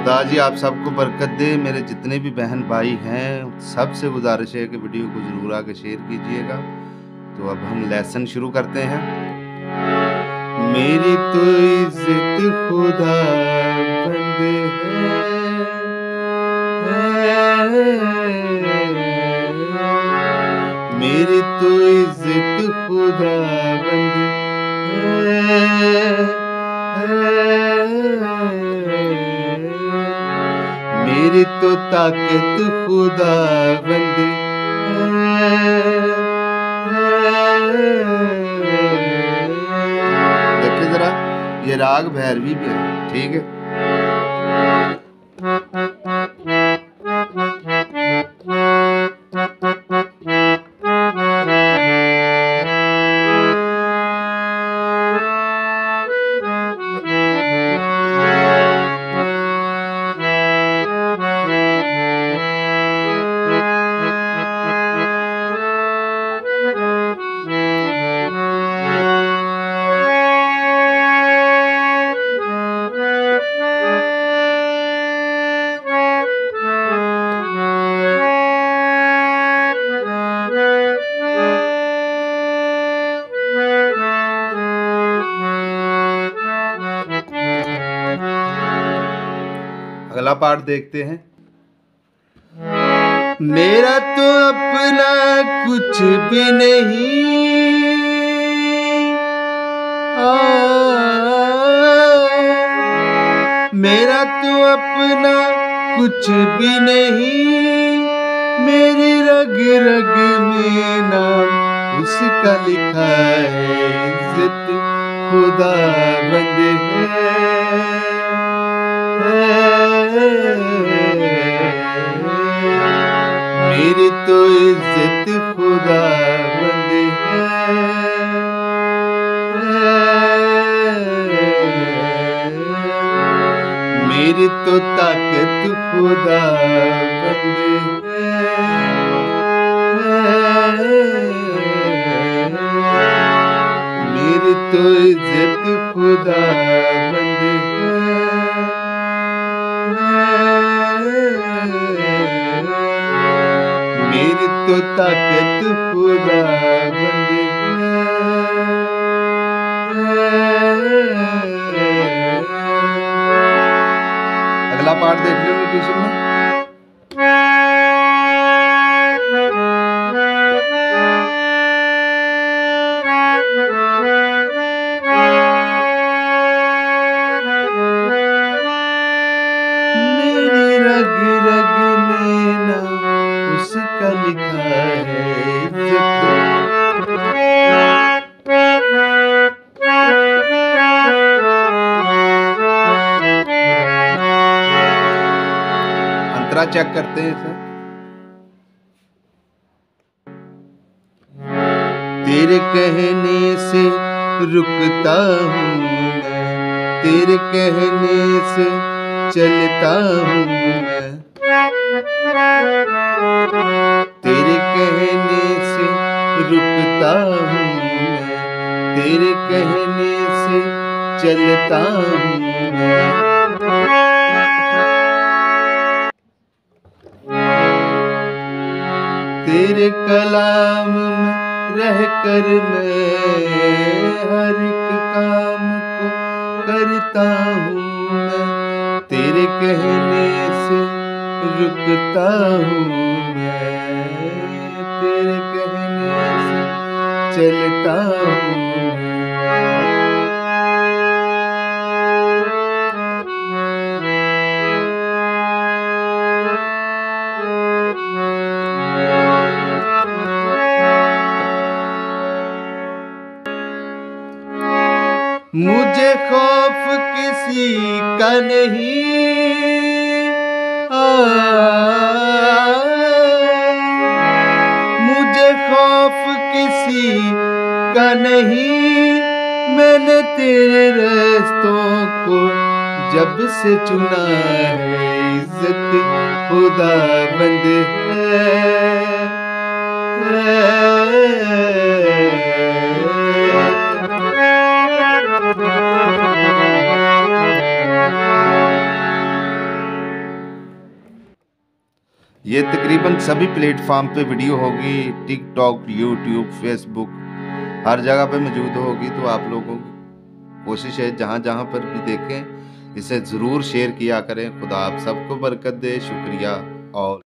खुदा जी, आप सबको बरकत दे। मेरे जितने भी बहन भाई हैं, सबसे गुजारिश है कि वीडियो को ज़रूर आके शेयर कीजिएगा। तो अब हम लेसन शुरू करते हैं। मेरी तो इज़्ज़त खुदा बंद है। मेरी तो ताकत खुदा देखिए जरा ये राग भैरवी पे ठीक है? अगला पार्ट देखते हैं। मेरा तो अपना कुछ भी नहीं। मेरा तो अपना कुछ भी नहीं। मेरी रग रग में नाम उसका लिखा है खुदा बंद। है तो इज़्ज़त खुदा बंद है। मेरी तो ताकत खुदा बंद है। मेरी तो इज़्ज़त तो ताकत खुदा चेक करते हैं सर तेरे कहने से रुकता हूँ तेरे कहने से चलता हूँ तेरे कहने से रुकता हूँ तेरे कहने से चलता हूँ तेरे कलाम रह कर मैं हर एक काम को करता हूँ। तेरे कहने से रुकता हूँ। मैं तेरे कहने से चलता हूँ। मुझे खौफ किसी का नहीं। मुझे खौफ किसी का नहीं। मैंने तेरे रास्तों को जब से चुना है, इज़्ज़त खुदा बंद है। ये तकरीबन सभी प्लेटफॉर्म पे वीडियो होगी, टिकटॉक, यूट्यूब, फेसबुक, हर जगह पे मौजूद होगी तो आप लोगों की कोशिश है जहाँ जहाँ पर भी देखें, इसे ज़रूर शेयर किया करें। खुदा आप सबको बरकत दे, शुक्रिया और